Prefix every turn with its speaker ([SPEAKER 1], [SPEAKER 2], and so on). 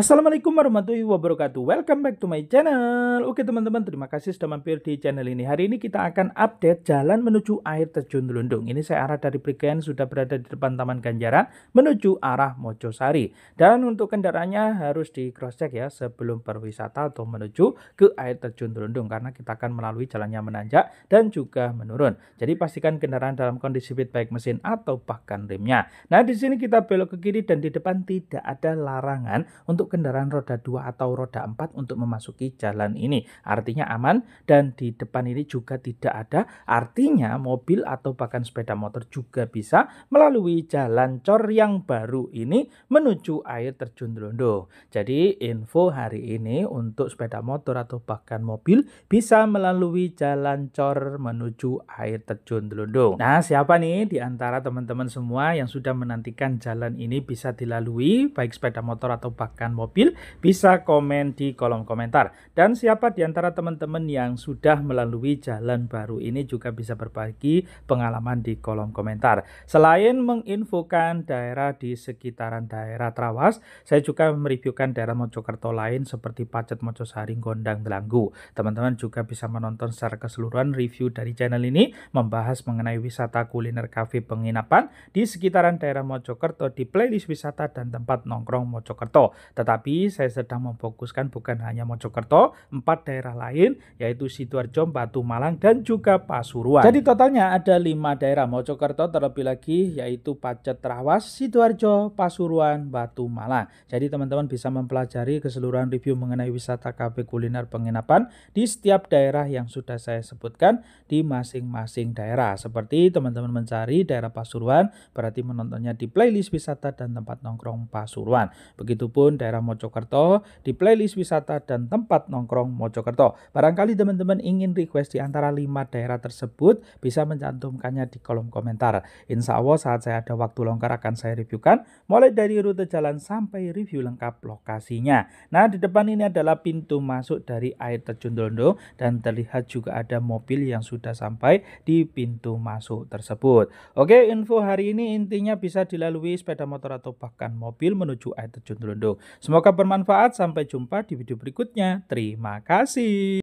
[SPEAKER 1] Assalamualaikum warahmatullahi wabarakatuh. Welcome back to my channel. Oke teman-teman terima kasih sudah mampir di channel ini. Hari ini kita akan update jalan menuju air terjun Lundung Ini saya arah dari Prigen sudah berada di depan Taman Ganjaran Menuju arah Mojosari. Dan untuk kendaraannya harus di cross check ya Sebelum berwisata atau menuju ke air terjun Lundung Karena kita akan melalui jalannya menanjak dan juga menurun. Jadi pastikan kendaraan dalam kondisi fit baik mesin atau bahkan remnya Nah di sini kita belok ke kiri dan di depan tidak ada larangan untuk kendaraan roda 2 atau roda 4 untuk memasuki jalan ini. Artinya aman dan di depan ini juga tidak ada. Artinya mobil atau bahkan sepeda motor juga bisa melalui jalan cor yang baru ini menuju air terjun Londo. Jadi info hari ini untuk sepeda motor atau bahkan mobil bisa melalui jalan cor menuju air terjun Londo. Nah siapa nih di antara teman-teman semua yang sudah menantikan jalan ini bisa dilalui baik sepeda motor atau bahkan mobil bisa komen di kolom komentar. Dan siapa di antara teman-teman yang sudah melalui jalan baru ini juga bisa berbagi pengalaman di kolom komentar. Selain menginfokan daerah di sekitaran daerah Trawas, saya juga mereviewkan daerah Mojokerto lain seperti Pacet, Mojosari, Gondang, Belanggu. Teman-teman juga bisa menonton secara keseluruhan review dari channel ini membahas mengenai wisata kuliner kafe penginapan di sekitaran daerah Mojokerto di playlist wisata dan tempat nongkrong Mojokerto. Tetap tetapi saya sedang memfokuskan bukan hanya Mojokerto, empat daerah lain yaitu Sidoarjo, Batu Malang, dan juga Pasuruan. Jadi totalnya ada lima daerah Mojokerto terlebih lagi yaitu Pacet Trawas, Sidoarjo, Pasuruan, Batu Malang. Jadi teman-teman bisa mempelajari keseluruhan review mengenai wisata kafe kuliner penginapan di setiap daerah yang sudah saya sebutkan di masing-masing daerah. Seperti teman-teman mencari daerah Pasuruan, berarti menontonnya di playlist wisata dan tempat nongkrong Pasuruan. Begitupun daerah daerah Mojokerto di playlist wisata dan tempat nongkrong Mojokerto. Barangkali teman-teman ingin request di antara lima daerah tersebut bisa mencantumkannya di kolom komentar. Insya Allah saat saya ada waktu longgar akan saya reviewkan mulai dari rute jalan sampai review lengkap lokasinya. Nah di depan ini adalah pintu masuk dari air terjun Dondo dan terlihat juga ada mobil yang sudah sampai di pintu masuk tersebut. Oke info hari ini intinya bisa dilalui sepeda motor atau bahkan mobil menuju air terjun Dondo. Semoga bermanfaat. Sampai jumpa di video berikutnya. Terima kasih.